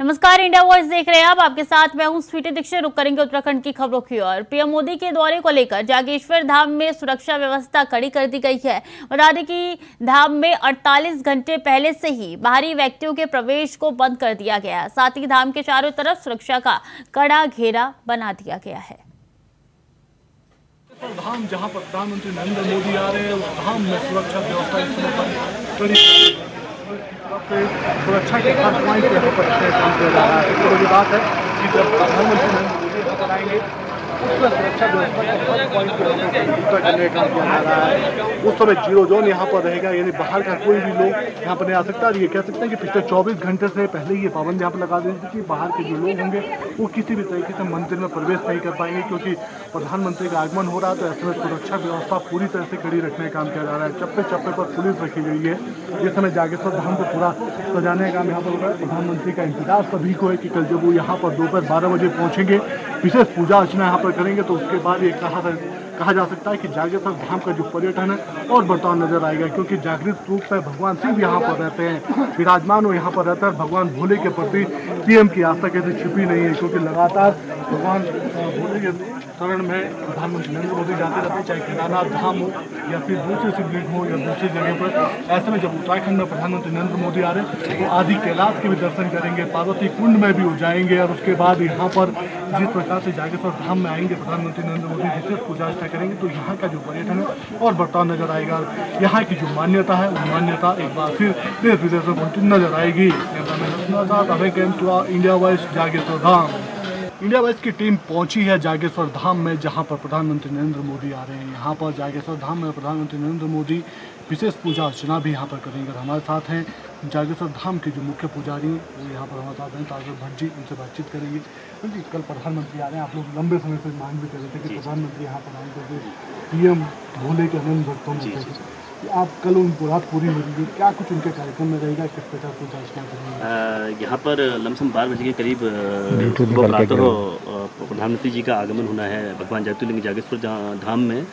नमस्कार, India voice देख रहे हैं आप। आपके साथ मैं हूँ स्वीटी दीक्षित। रुक करेंगे उत्तराखंड की खबरों की ओर। पीएम मोदी के दौरे को लेकर जागेश्वर धाम में सुरक्षा व्यवस्था कड़ी कर दी गई है। बता दें कि धाम में 48 घंटे पहले से ही बाहरी व्यक्तियों के प्रवेश को बंद कर दिया गया। है साथ ही धाम के चारों तरफ़ सुरक्षा का कड़ा घेरा बना दिया गया है। धाम जहाँ पर प्रधानमंत्री नरेंद्र मोदी आ रहे हैं धाम में सुरक्षा व्यवस्था सुरक्षा के हर पॉइंट यहाँ पर काम किया जा रहा है। सबसे बड़ी बात है कि जब प्रधानमंत्री नरेंद्र मोदी यहाँ पर आएँगे। उसमें सुरक्षा व्यवस्था के हर करने का काम किया जा रहा है। उस समय ज़ीरो जोन यहाँ पर रहेगा, यानी बाहर का कोई भी लोग यहाँ पर नहीं आ सकता। ये कह सकते हैं कि पिछले 24 घंटे से पहले ये पाबंदी यहाँ पर लगा दी थी कि बाहर के जो लोग होंगे, वो किसी भी तरीके से मंदिर में प्रवेश नहीं कर पाएँगे, क्योंकि प्रधानमंत्री का आगमन हो रहा है तो ऐसे में सुरक्षा व्यवस्था पूरी तरह से कड़ी रखने का काम किया जा रहा है। चप्पे चप्पे पर पुलिस रखी गई है। इस समय जागेश्वर धाम को पूरा सजाने का काम यहाँ पर हो रहा है। प्रधानमंत्री का इंतज़ार सभी को है कि कल जब वो यहाँ पर दोपहर बारह बजे पहुँचेंगे, विशेष पूजा अर्चना यहाँ पर करेंगे तो उसके बाद ये कहा कहा जा सकता है कि जागेश्वर धाम का जो पर्यटन है, और बढ़ता नज़र आएगा, क्योंकि जागृत रूप से भगवान शिव यहाँ पर रहते हैं। विराजमान वो यहाँ पर रहता है भगवान भोले के प्रति पीएम की आस्था कैसे छिपी नहीं है, क्योंकि लगातार भगवान भोले के शरण में प्रधानमंत्री नरेंद्र मोदी जाते रहते हैं, चाहे केदारनाथ धाम हो या फिर दूसरे शिवलिंग हो या दूसरी जगह पर। ऐसे में जब उत्तराखंड में प्रधानमंत्री नरेंद्र मोदी आ रहे हैं तो आदि कैलाश के भी दर्शन करेंगे, पार्वती कुंड में भी हो जाएँगे और उसके बाद यहाँ पर जिस प्रकार से जागेश्वर धाम में आएँगे प्रधानमंत्री नरेंद्र मोदी, विशेष पूजा अर्चना करेंगे तो यहाँ का जो पर्यटन है और बढ़ता नज़र आएगा। यहाँ की जो मान्यता है, वो मान्यता एक बार फिर देश विदेश में बढ़ती नज़र आएगी India wise Jageshwar Dham. India wise की टीम पहुँची है जागेश्वर धाम में जहाँ पर प्रधानमंत्री नरेंद्र मोदी आ रहे हैं। यहाँ पर जागेश्वर धाम में प्रधानमंत्री नरेंद्र मोदी विशेष पूजा अर्चना भी यहाँ पर करेंगे हमारे साथ हैं जागेश्वर धाम के जो मुख्य पुजारी हैं वो यहाँ पर हमारे साथ हैं। ताजर भट्ट जी उनसे बातचीत करेंगे। जी कल प्रधानमंत्री आ रहे हैं। आप लोग लंबे समय से मांग भी कर रहे थे कि प्रधानमंत्री यहाँ पर आएँगे। पी एम भोले के अनंत भक्तों में आप कल उनको रात पूरी मिलेगी क्या कुछ उनके कार्यक्रम में रहेगा किस प्रकार पूजा अर्चना करेंगे यहाँ पर लमसम बारह बजे के करीब प्रातः प्रधानमंत्री जी का आगमन होना है भगवान ज्योतिर्लिंग जागेश्वर धाम में।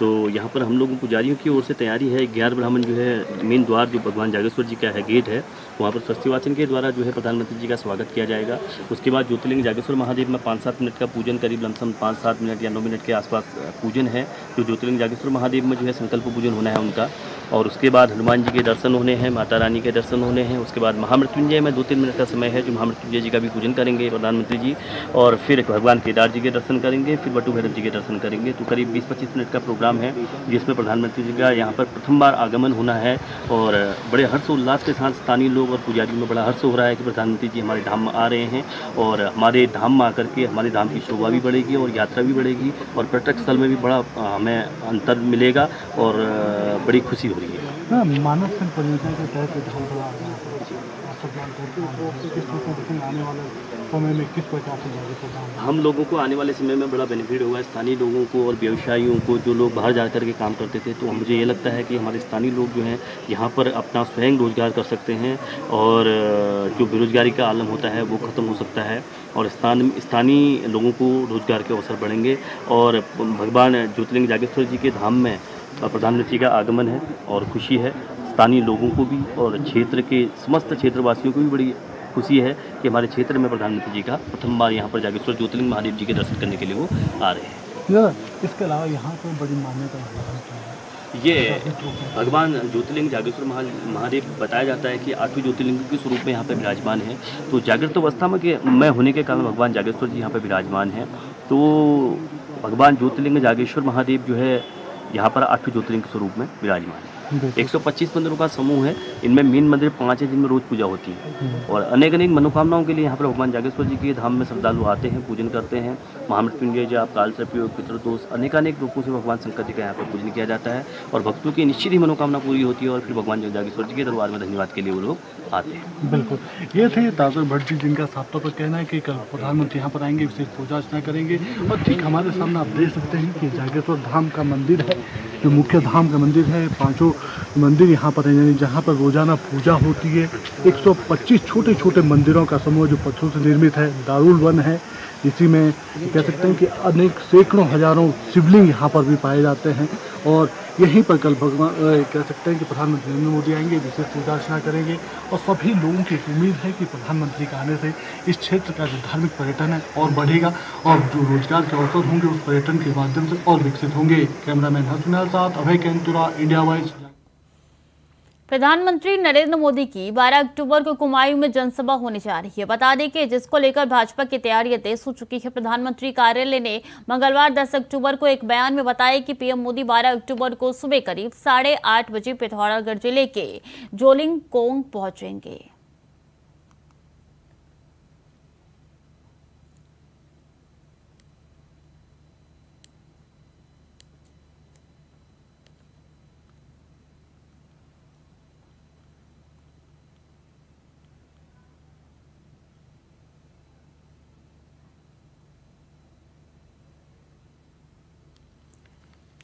तो यहाँ पर हम लोगों पुजारियों की ओर से तैयारी है। ग्यारह ब्राह्मण जो है, मेन द्वार जो भगवान जागेश्वर जी का है, गेट है, वहाँ पर स्वस्थ वाचन के द्वारा जो है प्रधानमंत्री जी का स्वागत किया जाएगा। उसके बाद ज्योतिर्लिंग जागेश्वर महादेव में पाँच सात मिनट का पूजन, करीब लमसम पाँच सात मिनट या नौ मिनट के आसपास पूजन है। जो ज्योतिर्लिंग जागेश्वर महादेव में जो है संकल्प पूजन होना है उनका। और उसके बाद हनुमान जी के दर्शन होने हैं, माता रानी के दर्शन होने हैं, उसके बाद महामृत्युंजय में दो तीन मिनट का समय है, जो महामृत्युंजय जी का भी पूजन करेंगे प्रधानमंत्री जी, और फिर भगवान केदार जी के दर्शन करेंगे, फिर बटू भैरव जी के दर्शन करेंगे। तो करीब बीस पच्चीस मिनट का प्रोग्राम है, जिसमें प्रधानमंत्री जी का यहाँ पर प्रथम बार आगमन होना है, और बड़े हर्षोल्लास के साथ स्थानीय लोग और पुजारियों में बड़ा हर्ष हो रहा है कि प्रधानमंत्री जी हमारे धाम में आ रहे हैं, और हमारे धाम में आकर के हमारे धाम की शोभा भी बढ़ेगी और यात्रा भी बढ़ेगी, और पर्यटक स्थल में भी बड़ा, हमें अंतर मिलेगा, और, बड़ी खुशी हो मानव परियोजना के तहत हम लोगों? को आने वाले समय में बड़ा बेनिफिट होगा। स्थानीय लोगों को और व्यवसायियों को जो लोग बाहर जा कर के काम करते थे तो मुझे ये लगता है कि हमारे स्थानीय लोग जो हैं, यहाँ पर अपना स्वयं रोज़गार कर सकते हैं और जो बेरोजगारी का आलम होता है, वो ख़त्म हो सकता है और स्थान, स्थानीय लोगों को रोज़गार के अवसर बढ़ेंगे। और भगवान ज्योतिर्लिंग जागेश्वर जी के धाम में प्रधानमंत्री का आगमन है और खुशी है। स्थानीय लोगों को भी और क्षेत्र के समस्त क्षेत्रवासियों को भी बड़ी खुशी है कि हमारे क्षेत्र में प्रधानमंत्री जी का प्रथम बार यहाँ पर जागेश्वर ज्योतिर्लिंग महादेव जी के दर्शन करने के लिए वो आ रहे हैं। इसके अलावा यहाँ पर बड़ी मान्यता ये भगवान ज्योतिर्लिंग जागेश्वर महादेव बताया जाता है कि आठवीं ज्योतिर्लिंग के स्वरूप में यहाँ पर विराजमान है। तो जागृत अवस्था में कि मैं होने के कारण भगवान जागेश्वर जी यहाँ पर विराजमान है। तो भगवान ज्योतिर्लिंग जागेश्वर महादेव जो है यहाँ पर आठवीं ज्योतिर्लिंग के स्वरूप में विराजमान है। एक सौ पच्चीस मंदिरों का समूह है। इनमें मेन मंदिर पाँच है जिनमें रोज पूजा होती है। हम्म। और अनेक अनेक मनोकामनाओं के लिए यहाँ पर भगवान जागेश्वर जी के धाम में श्रद्धालु आते हैं पूजन करते हैं। महामृत्युंजय जाप काल सर्पयोग पितृदोष अनेक अनेक रूपों से भगवान शंकर जी का यहाँ पर पूजन किया जाता है। और भक्तों की निश्चित ही मनोकामना पूरी होती है और फिर भगवान जागेश्वर जी के दरबार में धन्यवाद के लिए वो लोग आते हैं। बिल्कुल। ये थे ताजर भट्ट जी जिनका साफ़ तौर पर कहना है कि कल प्रधानमंत्री यहाँ पर आएँगे विशेष पूजा अर्चना करेंगे। और ठीक हमारे सामने आप देख सकते हैं कि जागेश्वर धाम का मंदिर है। जो मुख्य धाम का मंदिर है, पाँचों मंदिर यहाँ पर है जहाँ पर रोज़ाना पूजा होती है। 125 छोटे छोटे मंदिरों का समूह जो पत्थरों से निर्मित है, दारुल वन है। इसी में कह सकते हैं कि अनेक सैकड़ों हज़ारों शिवलिंग यहाँ पर भी पाए जाते हैं और यहीं पर कल भगवान कह सकते हैं कि प्रधानमंत्री नरेंद्र मोदी आएँगे, विशेष पूजा अर्चना करेंगे और सभी लोगों की उम्मीद है कि प्रधानमंत्री के आने से इस क्षेत्र का जो धार्मिक पर्यटन है और बढ़ेगा और जो रोज़गार के अवसर होंगे उस पर्यटन के माध्यम से और विकसित होंगे। कैमरामैन हसनाल साथ अभय कैंतुरा, इंडिया वाइज। प्रधानमंत्री नरेंद्र मोदी की 12 अक्टूबर को कुमायूं में जनसभा होने जा रही है। बता दें कि जिसको लेकर भाजपा की तैयारियाँ तेज हो चुकी है, प्रधानमंत्री कार्यालय ने मंगलवार 10 अक्टूबर को एक बयान में बताया कि पीएम मोदी 12 अक्टूबर को सुबह करीब साढ़े आठ बजे पिथौरागढ़ ज़िले के जोलिंग कोंग पहुँचेंगे।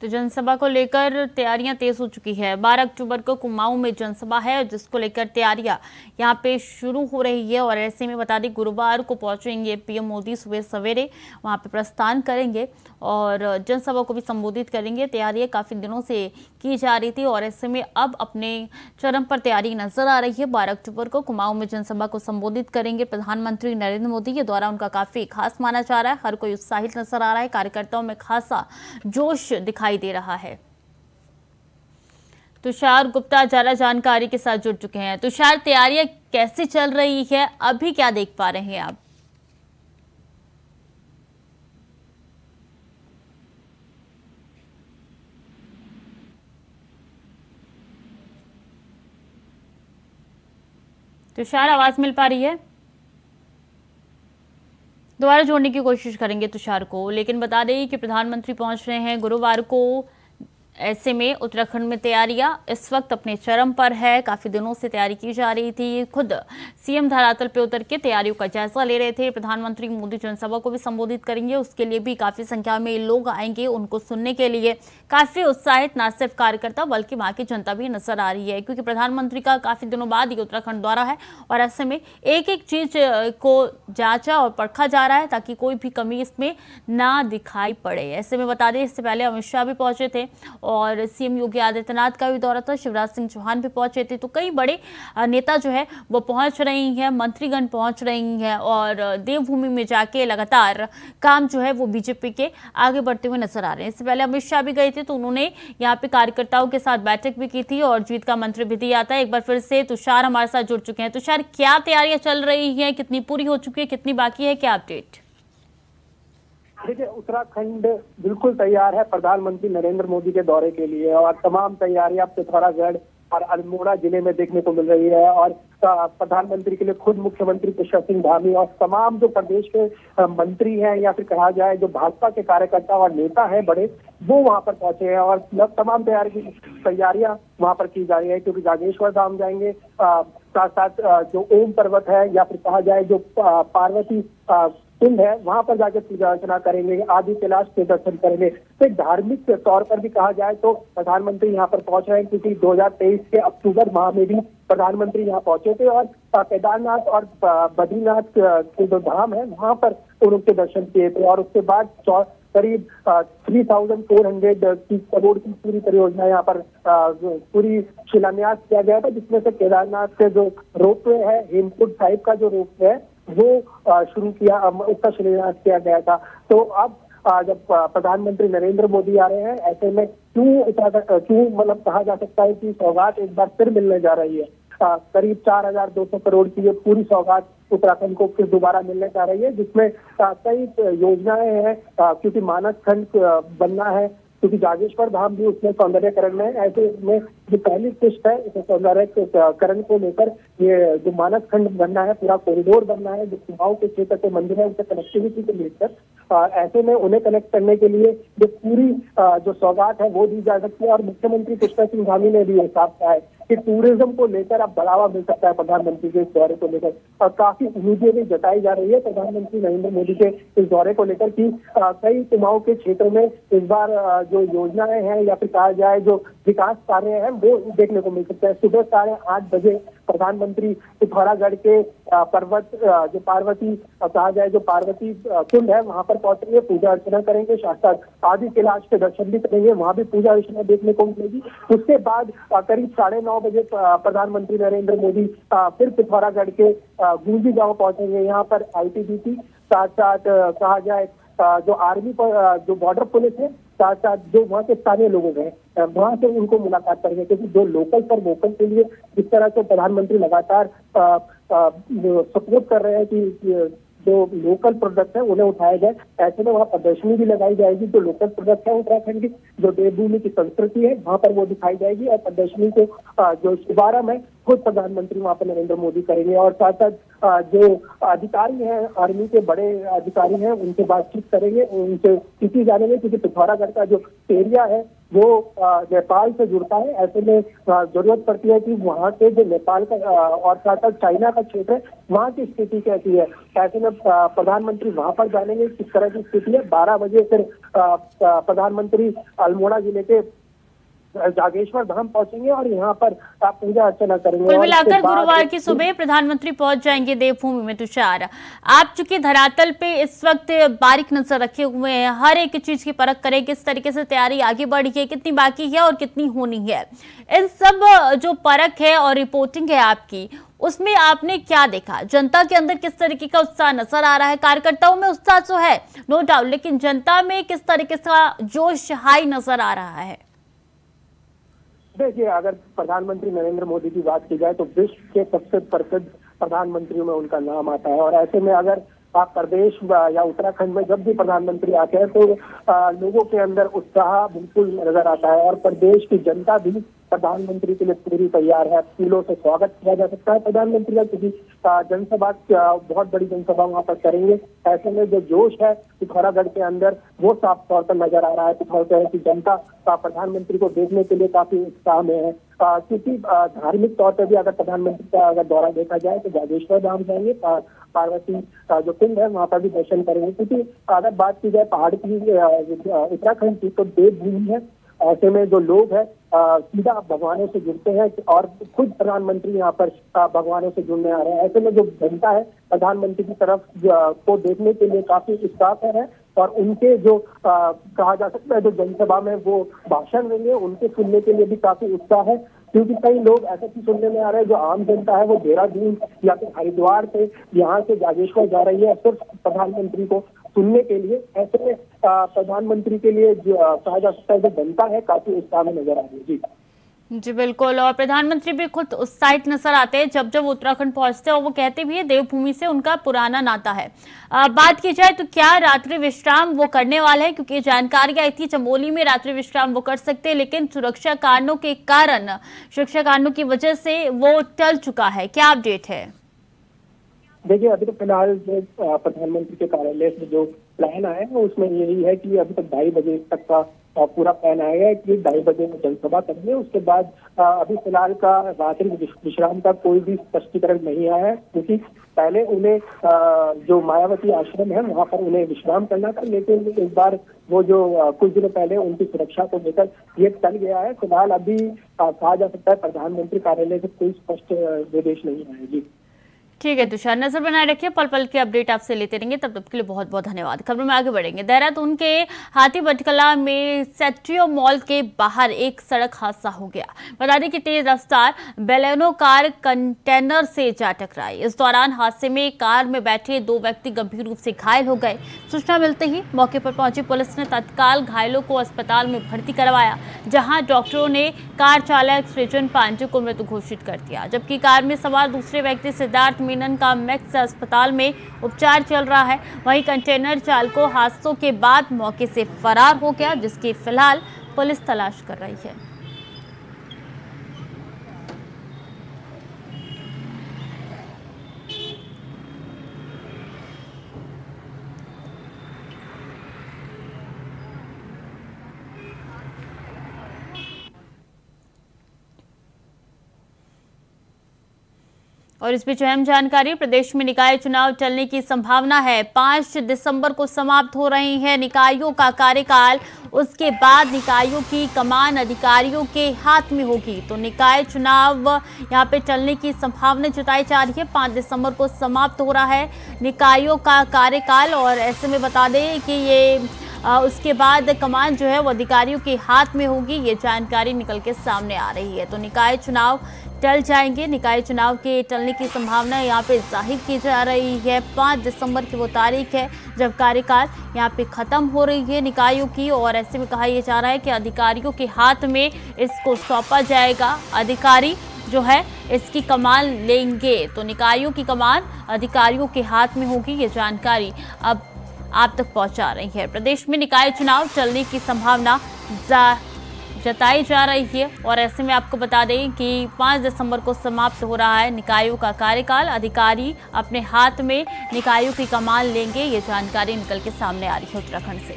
तो जनसभा को लेकर तैयारियाँ तेज हो चुकी है। 12 अक्टूबर को कुमाऊं में जनसभा है, जिसको लेकर तैयारियाँ यहाँ पे शुरू हो रही है और ऐसे में बता दें, गुरुवार को पहुँचेंगे पीएम मोदी सुबह सवेरे, वहाँ पे प्रस्थान करेंगे और जनसभा को भी संबोधित करेंगे। तैयारियाँ काफ़ी दिनों से की जा रही थी और ऐसे में अब अपने चरम पर तैयारी नज़र आ रही है। बारह अक्टूबर को कुमाऊं में जनसभा को संबोधित करेंगे प्रधानमंत्री नरेंद्र मोदी। के द्वारा उनका काफ़ी खास माना जा रहा है। हर कोई उत्साहित नज़र आ रहा है। कार्यकर्ताओं में खासा जोश दिखाई दे रहा है। तुषार गुप्ता ज़्यादा जानकारी के साथ जुड़ चुके हैं। तुषार, तैयारियाँ कैसे चल रही है? अभी क्या देख पा रहे हैं आप? तुषार, आवाज़ मिल पा रही है? दोबारा जोड़ने की कोशिश करेंगे तुषार को, लेकिन बता दें कि प्रधानमंत्री पहुँच रहे हैं गुरुवार को ऐसे में उत्तराखंड में तैयारियाँ इस वक्त अपने चरम पर है। काफ़ी दिनों से तैयारी की जा रही थी। खुद सीएम धरातल पे उतर के तैयारियों का जायजा ले रहे थे। प्रधानमंत्री मोदी जनसभा को भी संबोधित करेंगे। उसके लिए भी काफ़ी संख्या में लोग आएँगे उनको सुनने के लिए। काफ़ी उत्साहित, न सिर्फ़ कार्यकर्ता, बल्कि वहाँ की जनता भी नज़र आ रही है, क्योंकि प्रधानमंत्री का काफ़ी दिनों बाद ये उत्तराखंड दौरा है और ऐसे में एक एक चीज़ को जांचा और परखा जा रहा है ताकि कोई भी कमी इसमें ना दिखाई पड़े। ऐसे में बता दें, इससे पहले अमित शाह भी पहुँचे थे और सीएम योगी आदित्यनाथ का भी दौरा था, शिवराज सिंह चौहान भी पहुँचे थे तो कई बड़े नेता जो है, वो पहुँच रही हैं, मंत्रीगण पहुँच रही हैं और देवभूमि में जाके लगातार काम जो है, वो बीजेपी के आगे बढ़ते हुए नज़र आ रहे हैं। इससे पहले अमित शाह भी गए थे तो उन्होंने यहाँ पे कार्यकर्ताओं के साथ बैठक भी की थी और जीत का मंत्र भी दिया था। एक बार फिर से तुषार हमारे साथ जुड़ चुके हैं। तुषार, क्या तैयारियाँ चल रही है? कितनी पूरी हो चुकी है? कितनी बाकी है? क्या अपडेट देखिए, उत्तराखंड बिल्कुल तैयार है प्रधानमंत्री नरेंद्र मोदी के दौरे के लिए और तमाम तैयारियाँ पिथौरागढ़ और अल्मोड़ा ज़िले में देखने को मिल रही है और प्रधानमंत्री के लिए खुद मुख्यमंत्री पुष्कर सिंह धामी और तमाम जो प्रदेश के मंत्री हैं या फिर कहा जाए जो भाजपा के कार्यकर्ता और नेता हैं बड़े, वो वहाँ पर पहुँचे हैं और तमाम तैयारी, तैयारियाँ वहाँ पर की जा रही है क्योंकि जागेश्वर धाम जाएँगे। साथ साथ जो ओम पर्वत है या फिर कहा जाए जो पार्वती कुंड है, वहाँ पर जाकर पूजा अर्चना करेंगे, आदि कैलाश के दर्शन करेंगे। तो एक धार्मिक तौर पर भी कहा जाए तो प्रधानमंत्री यहाँ पर पहुँच रहे हैं, क्योंकि 2023 के अक्टूबर माह में भी प्रधानमंत्री यहाँ पहुँचे थे और केदारनाथ और बद्रीनाथ के जो धाम है, वहाँ पर उनके दर्शन किए थे और उसके बाद करीब थ्री थाउज़ेंड फोर हंड्रेड की करोड़ की पूरी परियोजना यहाँ पर पूरी शिलान्यास किया गया था, जिसमें से केदारनाथ के जो रोपवे है, हेमकुंड साहिब का जो रोपवे है वो शुरू किया उसका शिलान्यास किया गया था। तो अब जब प्रधानमंत्री नरेंद्र मोदी आ रहे हैं, ऐसे में क्यों क्यों मतलब कहा जा सकता है कि सौगात एक बार फिर मिलने जा रही है? करीब चार हज़ार दो सौ करोड़ की ये पूरी सौगात उत्तराखंड को फिर दोबारा मिलने जा रही है, जिसमें कई योजनाएँ हैं क्योंकि मानस खंड बनना है क्योंकि जागेश्वर धाम भी उसमें सौंदर्यकरण में ऐसे में जो पहली किस्त है इस सौंदर्यकरण को लेकर ये जो मानस खंड बनना है, पूरा कॉरिडोर बनना है, जो कुमाऊं के क्षेत्र के मंदिर है, उनसे कनेक्टिविटी को लेकर ऐसे में उन्हें कनेक्ट करने के लिए जो पूरी जो सौगात है, वो दी जा सकती है और मुख्यमंत्री पुष्कर सिंह धामी ने भी हिसाब कहा है। कि टूरिज़्म को लेकर अब बढ़ावा मिल सकता है प्रधानमंत्री के इस दौरे को लेकर। और काफ़ी उम्मीदें भी जताई जा रही है प्रधानमंत्री नरेंद्र मोदी के इस दौरे को लेकर की कई कुमाऊं के क्षेत्र में इस बार जो योजनाएँ हैं या फिर कहा जाए जो विकास कार्य है, वो देखने को मिल सकता है। सुबह साढ़े आठ बजे प्रधानमंत्री पिथौरागढ़ के पर्वत जो पार्वती कहा जाए जो पार्वती कुंड है, वहाँ पर पहुँचेंगे पूजा अर्चना करेंगे शास्त्र आदि कैलाश के दर्शन भी करेंगे, वहाँ भी पूजा अर्चना देखने को मिलेगी। उसके बाद करीब साढ़े नौ बजे प्रधानमंत्री नरेंद्र मोदी फिर पिथौरागढ़ के गूंजी गाँव पहुँचेंगे, यहाँ पर आईटीबीपी साथ साथ कहा जाए जो आर्मी पर जो बॉर्डर पुलिस है साथ साथ जो वहाँ के स्थानीय लोग हैं वहाँ से उनको मुलाकात करेंगे क्योंकि जो लोकल पर वोकल के लिए जिस तरह से प्रधानमंत्री लगातार सपोर्ट कर रहे हैं कि जो लोकल प्रोडक्ट है, उन्हें उठाया जाए। ऐसे में वहाँ प्रदर्शनी भी लगाई जाएगी। जो लोकल प्रोडक्ट है, उत्तराखंड की, जो देवभूमि की संस्कृति है, वहाँ पर वो दिखाई जाएगी और प्रदर्शनी को जो शुभारंभ है खुद प्रधानमंत्री वहाँ पर नरेंद्र मोदी करेंगे और साथ साथ जो अधिकारी हैं, आर्मी के बड़े अधिकारी हैं, उनसे बातचीत करेंगे, उनसे स्थिति जानेंगे क्योंकि पिथौरागढ़ का जो एरिया है, वो नेपाल से जुड़ता है, ऐसे में ज़रूरत पड़ती है कि वहाँ के जो नेपाल का और साथ साथ चाइना का क्षेत्र है, वहाँ की स्थिति कैसी है? ऐसे में प्रधानमंत्री वहाँ पर जानेंगे किस तरह की स्थिति है। बारह बजे फिर प्रधानमंत्री अल्मोड़ा ज़िले के जागेश्वर धाम पहुँचेंगे और यहाँ पर आप पूजा अर्चना करेंगे। कुल मिलाकर गुरुवार की सुबह प्रधानमंत्री पहुँच जाएँगे देवभूमि में तुषार आप चूँकि धरातल पे इस वक्त बारीक नज़र रखे हुए हैं हर एक चीज़ की परख करें किस तरीके से तैयारी आगे बढ़ी है कितनी बाकी है और कितनी होनी है। इन सब जो परख है और रिपोर्टिंग है आपकी उसमें आपने क्या देखा? जनता के अंदर किस तरीके का उत्साह नज़र आ रहा है? कार्यकर्ताओं में उत्साह तो है नो डाउट लेकिन जनता में किस तरीके का जोश हाई नज़र आ रहा है? देखिए, अगर प्रधानमंत्री नरेंद्र मोदी की बात की जाए तो विश्व के सबसे प्रसिद्ध प्रधानमंत्रियों में उनका नाम आता है। और ऐसे में अगर आप प्रदेश या उत्तराखंड में जब भी प्रधानमंत्री आते हैं तो लोगों के अंदर उत्साह बिल्कुल नज़र आता है। और प्रदेश की जनता भी प्रधानमंत्री के लिए पूरी तैयार है फूलों से स्वागत किया जा सकता है। प्रधानमंत्री का क्योंकि जनसभा बहुत बड़ी जनसभा वहाँ पर करेंगे। ऐसे में जो जोश है पिथौरागढ़ के अंदर वो साफ़ तौर पर नज़र आ रहा है। पिथौरागढ़ की जनता प्रधानमंत्री को देखने के लिए काफ़ी उत्साह में है। क्योंकि धार्मिक तौर पर भी अगर प्रधानमंत्री का अगर दौरा देखा जाए तो जागेश्वर धाम जाएँगे पार्वती आ, जो कुंड है वहाँ पर भी दर्शन करेंगे। क्योंकि अगर बात की जाए पहाड़ की उत्तराखंड की तो देवभूमि है। ऐसे में जो लोग हैं सीधा भगवानों से जुड़ते हैं और खुद प्रधानमंत्री यहाँ पर भगवानों से जुड़ने आ रहे हैं। ऐसे में जो जनता है प्रधानमंत्री की तरफ़ को देखने के लिए काफ़ी उत्साह है और उनके जो आ, कहा जा सकता है जो जनसभा में वो भाषण देंगे उनके सुनने के लिए भी काफ़ी उत्साह है। क्योंकि कई लोग ऐसा भी सुनने में आ रहे हैं जो आम जनता है वो देहरादून या फिर हरिद्वार से यहाँ से जागेश्वर जा रही है सिर्फ़ प्रधानमंत्री को। सुनने के लिए ऐसे में प्रधानमंत्री के लिए जो कहा जा सकता है जो जनता है काफ़ी उत्साह में नज़र आ रही है। जी। जी बिल्कुल। और प्रधानमंत्री भी खुद उत्साहित नज़र आते हैं। जब जब उत्तराखंड पहुँचते हैं और वो कहते भी है देवभूमि से उनका पुराना नाता है। आ, बात की जाए तो क्या रात्रि विश्राम वो करने वाले हैं? क्योंकि जानकारी आई थी चमोली में रात्रि विश्राम वो कर सकते हैं लेकिन सुरक्षा कारणों के कारण सुरक्षा कारणों की वजह से वो टल चुका है। क्या अपडेट है? देखिए, अभी तो फ़िलहाल जो प्रधानमंत्री के कार्यालय से जो प्लान आया है, उसमें यही है कि अभी तक ढाई बजे तक का पूरा प्लान आया है कि ढाई बजे में जनसभा करेंगे। उसके बाद अभी फ़िलहाल का रात्रि विश्राम का कोई भी स्पष्टीकरण नहीं आया है, क्योंकि पहले उन्हें जो मायावती आश्रम है, वहाँ पर उन्हें विश्राम करना था, लेकिन इस बार वो जो कुछ दिनों पहले उनकी सुरक्षा को लेकर ये टल गया है। फ़िलहाल अभी कहा जा सकता है, प्रधानमंत्री कार्यालय से कोई स्पष्ट निर्देश नहीं आया जी। ठीक है तुषार, नज़र बनाए रखिए पल पल की अपडेट आपसे लेते रहेंगे। तब तक के लिए बहुत बहुत धन्यवाद। खबरों में आगे बढ़ेंगे। देहरादून के हाथी बटकला में सेट्रियो मॉल के बाहर एक सड़क हादसा हो गया। बता दें कि तेज रफ्तार बेलेनो कार कंटेनर से जा टकराई। इस दौरान हादसे में कार में बैठे दो व्यक्ति गंभीर रूप से घायल हो गए। सूचना मिलते ही मौके पर पहुँची पुलिस ने तत्काल घायलों को अस्पताल में भर्ती करवाया, जहाँ डॉक्टरों ने कार चालक सृजन पांडे को मृत घोषित कर दिया। जबकि कार में सवार दूसरे व्यक्ति सिद्धार्थ मीनन का मैक्स अस्पताल में उपचार चल रहा है। वहीं कंटेनर चालको हादसों के बाद मौके से फरार हो गया, जिसकी फ़िलहाल पुलिस तलाश कर रही है। और इस बीच अहम जानकारी, प्रदेश में निकाय चुनाव चलने की संभावना है। पाँच दिसंबर को समाप्त हो रही है निकायों का कार्यकाल। उसके बाद निकायों की कमान अधिकारियों के हाथ में होगी। तो निकाय चुनाव यहाँ पे चलने की संभावना जताई जा रही है। पाँच दिसंबर को समाप्त हो रहा है निकायों का कार्यकाल और ऐसे में बता दें कि ये उसके बाद कमान जो है वो अधिकारियों के हाथ में होगी। ये जानकारी निकल के सामने आ रही है। तो निकाय चुनाव टल जाएँगे। निकाय चुनाव के टलने की संभावना यहाँ पे ज़ाहिर की जा रही है। पाँच दिसंबर की वो तारीख है जब कार्यकाल यहाँ पे ख़त्म हो रही है निकायों की। और ऐसे में कहा यह जा रहा है कि अधिकारियों के हाथ में इसको सौंपा जाएगा। अधिकारी जो है इसकी कमान लेंगे। तो निकायों की कमान अधिकारियों के हाथ में होगी। ये जानकारी अब आप तक पहुँचा रही है। प्रदेश में निकाय चुनाव चलने की संभावना जताई जा रही है और ऐसे में आपको बता दें कि 5 दिसंबर को समाप्त हो रहा है निकायों का कार्यकाल। अधिकारी अपने हाथ में निकायों की कमान लेंगे, ये जानकारी निकल के सामने आ रही है उत्तराखंड से।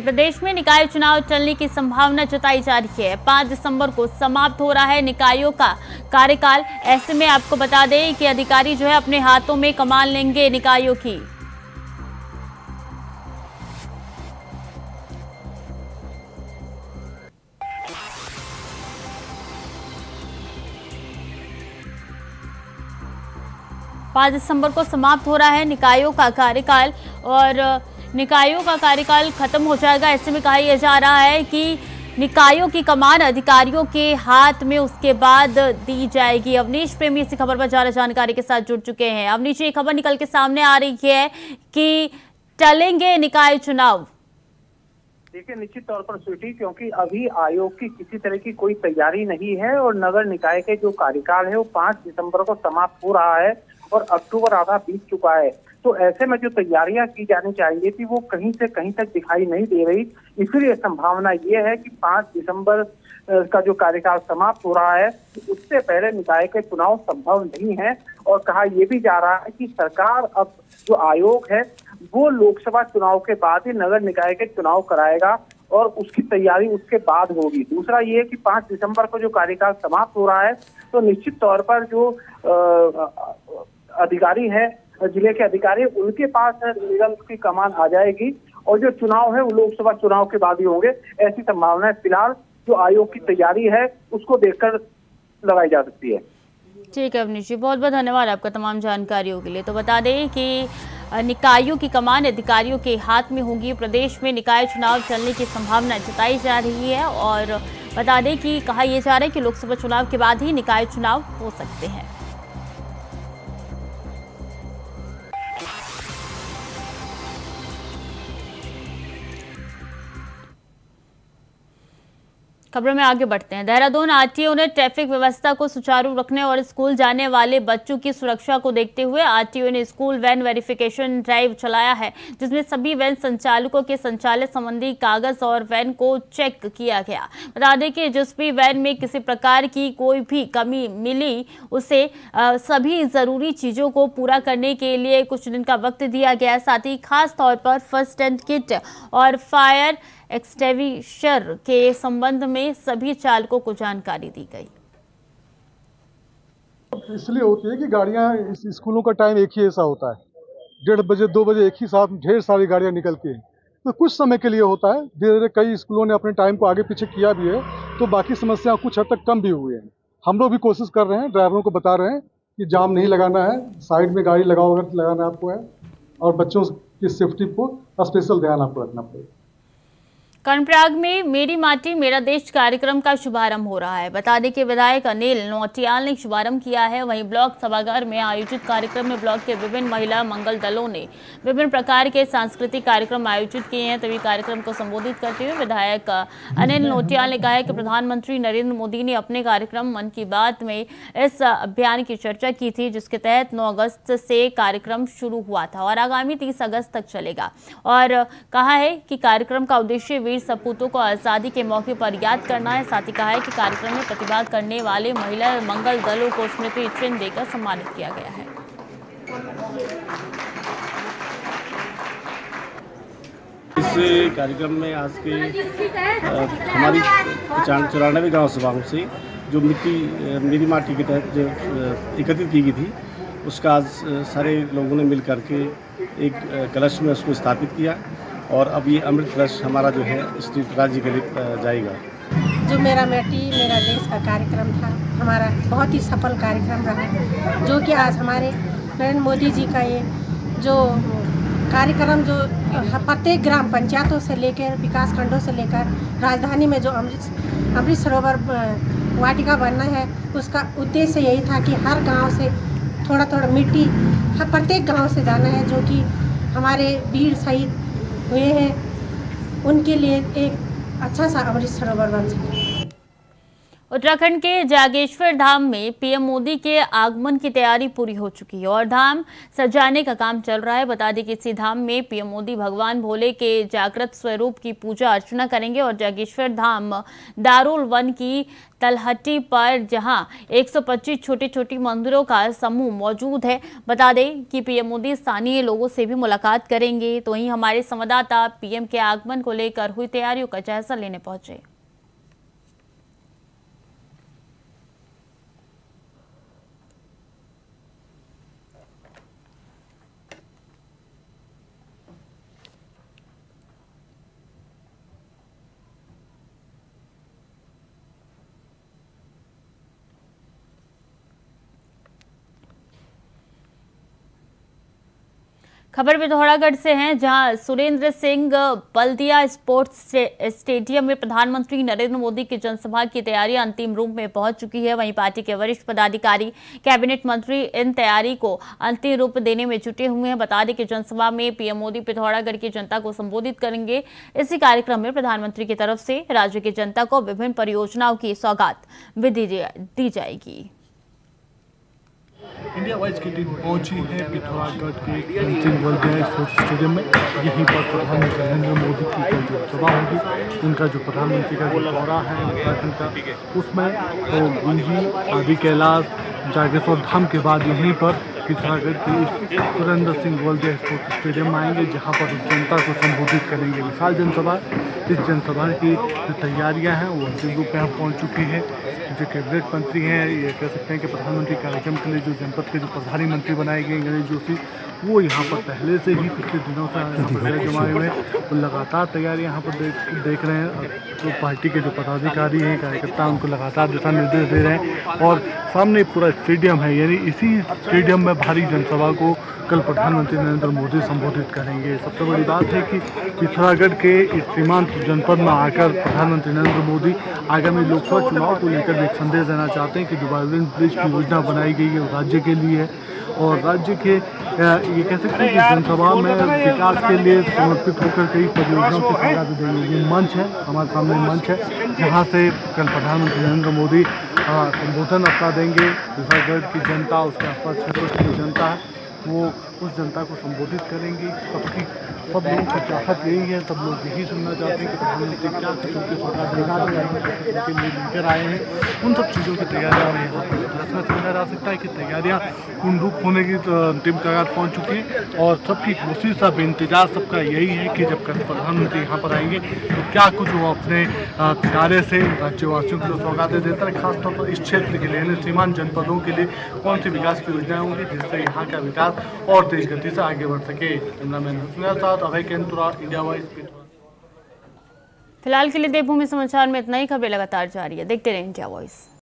तो प्रदेश में निकाय चुनाव चलने की संभावना जताई जा रही है। पाँच दिसंबर को समाप्त हो रहा है निकायों का कार्यकाल। ऐसे में आपको बता दें कि अधिकारी जो है अपने हाथों में कमान लेंगे निकायों की। पाँच दिसंबर को समाप्त हो रहा है निकायों का कार्यकाल और निकायों का कार्यकाल खत्म हो जाएगा। ऐसे में कहा यह जा रहा है कि निकायों की कमान अधिकारियों के हाथ में उसके बाद दी जाएगी। अवनीश प्रेमी इसी खबर पर ज़्यादा जानकारी के साथ जुड़ चुके हैं। अवनीश, ये खबर निकल के सामने आ रही है कि टलेंगे निकाय चुनाव। देखिए, निश्चित तौर पर स्वीटी, क्योंकि अभी आयोग की किसी तरह की कोई तैयारी नहीं है और नगर निकाय के जो कार्यकाल है वो पाँच दिसंबर को समाप्त हो रहा है। और अक्टूबर आधा बीत चुका है। तो ऐसे में जो तैयारियाँ की जानी चाहिए थी, वो कहीं से कहीं तक दिखाई नहीं दे रही। इसलिए संभावना ये है कि पाँच दिसंबर का जो कार्यकाल समाप्त हो रहा है, उससे पहले निकाय के चुनाव संभव नहीं है। और कहा यह भी जा रहा है कि सरकार अब जो आयोग है, वो लोकसभा चुनाव के बाद ही नगर निकाय के चुनाव कराएगा और उसकी तैयारी उसके बाद होगी। दूसरा ये है कि पाँच दिसंबर को जो कार्यकाल समाप्त हो रहा है तो निश्चित तौर पर जो अधिकारी है, ज़िले के अधिकारी, उनके पास निगम की कमान आ जाएगी और जो चुनाव है, वो लोकसभा चुनाव के बाद ही होंगे। ऐसी संभावना फ़िलहाल जो आयोग की तैयारी है, उसको देखकर लगाई जा सकती है। ठीक है, अवनीश जी, बहुत बहुत धन्यवाद आपका तमाम जानकारियों के लिए। तो बता दें कि निकायों की कमान अधिकारियों के हाथ में होगी। प्रदेश में निकाय चुनाव चलने की संभावना जताई जा रही है और बता दें कि कहा यह जा रहा है कि लोकसभा चुनाव के बाद ही निकाय चुनाव हो सकते हैं। खबरों में आगे बढ़ते हैं। देहरादून आरटीओ ने ट्रैफ़िक व्यवस्था को सुचारू रखने और स्कूल जाने वाले बच्चों की सुरक्षा को देखते हुए आरटीओ ने स्कूल वैन वेरिफिकेशन ड्राइव चलाया है जिसमें सभी वैन संचालकों के संचालित संबंधी कागज़ और वैन को चेक किया गया। बता दें कि जिस भी वैन में किसी प्रकार की कोई भी कमी मिली उसे आ, सभी ज़रूरी चीज़ों को पूरा करने के लिए कुछ दिन का वक्त दिया गया। साथ ही खास तौर पर फ़र्स्ट एड किट और फायर एक्सटेविशर के संबंध में सभी चालकों को जानकारी दी गई। इसलिए होती है कि गाड़ियाँ स्कूलों का टाइम एक ही ऐसा होता है। डेढ़ बजे, दो बजे एक ही साथ ढेर सारी गाड़ियाँ निकलती हैं तो कुछ समय के लिए होता है। धीरे धीरे कई स्कूलों ने अपने टाइम को आगे पीछे किया भी है तो बाकी समस्या कुछ हद तक कम भी हुई हैं। हम लोग भी कोशिश कर रहे हैं, ड्राइवरों को बता रहे हैं कि जाम नहीं लगाना है, साइड में गाड़ी लगाओ अगर लगाना आपको है, और बच्चों की सेफ्टी को स्पेशल ध्यान आपको रखना पड़ेगा। कर्णप्रयाग में मेरी माटी, मेरा देश कार्यक्रम का शुभारंभ हो रहा है। बता दें कि विधायक अनिल नोटियाल ने शुभारंभ किया है। वहीं ब्लॉक सभागार में आयोजित कार्यक्रम में ब्लॉक के विभिन्न महिला मंगल दलों ने विभिन्न प्रकार के सांस्कृतिक कार्यक्रम आयोजित किए हैं। तभी कार्यक्रम को संबोधित करते हुए विधायक अनिल नोटियाल ने कहा कि प्रधानमंत्री नरेंद्र मोदी ने अपने कार्यक्रम मन की बात में इस अभियान की चर्चा की थी, जिसके तहत नौ अगस्त से कार्यक्रम शुरू हुआ था और आगामी तीस अगस्त तक चलेगा। और कहा है कि कार्यक्रम का उद्देश्य वीर सपूतों को आज़ादी के मौके पर याद करना है। साथ ही कहा है कि कार्यक्रम में प्रतिभाग करने वाले महिला मंगल दलों को स्मृति चिन्ह देकर सम्मानित किया गया है। इस कार्यक्रम में आज के हमारी चौरानवे गाँव सभाओं से जो मिट्टी मेरी माटी के तहत जो एकत्रित की गई थी, उसका आज सारे लोगों ने मिल करके एक कलश में उसको स्थापित किया। और अब ये अमृत कलश हमारा जो है स्टेट राज्य के लिए जाएगा। जो मेरा बेटी मेरा देश का कार्यक्रम था, हमारा बहुत ही सफल कार्यक्रम रहा, जो कि आज हमारे नरेंद्र मोदी जी का ये जो कार्यक्रम, जो प्रत्येक ग्राम पंचायतों से लेकर, विकास खंडों से लेकर, राजधानी में जो अमृत अमृत सरोवर वाटिका बनना है, उसका उद्देश्य यही था कि हर गाँव से थोड़ा थोड़ा मिट्टी, हर प्रत्येक गाँव से जाना है, जो कि हमारे वीर शहीद हुए हैं। उनके लिए एक अच्छा सा अमृत सरोवर बन सके। उत्तराखंड के जागेश्वर धाम में पीएम मोदी के आगमन की तैयारी पूरी हो चुकी है और धाम सजाने का काम चल रहा है। बता दें कि इसी धाम में पीएम मोदी भगवान भोले के जागृत स्वरूप की पूजा अर्चना करेंगे और जागेश्वर धाम दारुल वन की तलहटी पर, जहाँ 125 छोटे छोटे मंदिरों का समूह मौजूद है। बता दें कि पीएम मोदी स्थानीय लोगों से भी मुलाकात करेंगे। तो वहीं हमारे संवाददाता पीएम के आगमन को लेकर हुई तैयारियों का जायजा लेने पहुँचे। खबर पिथौरागढ़ से हैं, जहाँ सुरेंद्र सिंह बल्दिया स्पोर्ट्स स्टेडियम में प्रधानमंत्री नरेंद्र मोदी की जनसभा की तैयारियाँ अंतिम रूप में पहुँच चुकी है। वहीं पार्टी के वरिष्ठ पदाधिकारी, कैबिनेट मंत्री इन तैयारी को अंतिम रूप देने में जुटे हुए हैं। बता दें कि जनसभा में पीएम मोदी पिथौरागढ़ की जनता को संबोधित करेंगे। इसी कार्यक्रम में प्रधानमंत्री की तरफ़ से राज्य की जनता को विभिन्न परियोजनाओं की सौगात भी दी जाएगी। इंडिया वाइज की टीम पहुँची है पिथौरागढ़ के अंतिम वर्ल्ड स्पोर्ट्स स्टेडियम में। यहीं पर प्रधानमंत्री नरेंद्र मोदी की कल जो सभा होगी, उनका जो प्रधानमंत्री का जो दौरा है उत्तराखंड का, उसमें तो गुंजी, आदि कैलाश जागेश्वर धाम के बाद यहीं पर पिथौरागढ़ के Surendra Singh world sports stadium आएँगे, जहाँ पर जनता को संबोधित करेंगे। विशाल जनसभा, इस जनसभा की जो तैयारियाँ हैं, वो अंतिम रूप में पहुँच चुकी है। जो कैबिनेट मंत्री हैं, ये कह सकते हैं कि प्रधानमंत्री कार्यक्रम के लिए जो जनपद के जो प्रभारी मंत्री बनाए गए गणेश जोशी वो यहाँ पर पहले से ही पिछले दिनों से यहाँ जमाए हुए हैं वो लगातार तैयारी यहाँ पर देख देख रहे हैं। जो पार्टी के जो पदाधिकारी हैं कार्यकर्ता उनको लगातार दिशा निर्देश दे रहे हैं। और सामने पूरा स्टेडियम है यानी इसी स्टेडियम में भारी जनसभा को कल प्रधानमंत्री नरेंद्र मोदी संबोधित करेंगे। सबसे बड़ी बात है कि पिथौरागढ़ के इस सीमांत जनपद में आकर प्रधानमंत्री नरेंद्र मोदी आगामी लोकसभा चुनाव को लेकर एक संदेश देना चाहते हैं कि जो वायलेंस ब्रिज की योजना बनाई गई है राज्य के लिए है। और राज्य के ये कह सकते हैं कि जनसभा में विकास के लिए समर्पित होकर कई परियोजनाओं की सौगात देंगे ये मंच है, हमारे सामने मंच है, जहाँ से कल प्रधानमंत्री नरेंद्र मोदी संबोधन अपना देंगे। पिथौरागढ़ की जनता, उसके आसपास क्षेत्रों की जनता है। वो उस जनता को संबोधित करेंगी। सबकी, सब लोगों की चाहत यही है, सब लोग यही सुनना चाहते हैं कि प्रधानमंत्री क्या कुछ उनके सरकार लिए लेकर आए हैं। उन सब चीज़ों की तैयारियाँ हमें यहाँ पर प्रदर्शन समझा जा सकता है कि तैयारियाँ पूर्ण रूप होने की तो अंतिम कगार पहुँच चुकी है। और सबकी कोशिश, सब इंतज़ार, सबका यही है कि जब कल प्रधानमंत्री यहाँ पर आएँगे तो क्या कुछ वो अपने कार्य से राज्यवासियों को सौगातें देता है, खासतौर पर इस क्षेत्र के लिए सीमांत जनपदों के लिए कौन सी विकास की योजनाएँ होंगी जिससे यहाँ का विकास और तेज गति से आगे बढ़ सके। कैमरामैन हुसनैन साथ अभय केंद्रा इंडिया वाइज फ़िलहाल के लिए देवभूमि समाचार में इतना ही। खबरें लगातार जारी है। देखते रहें इंडिया वॉइस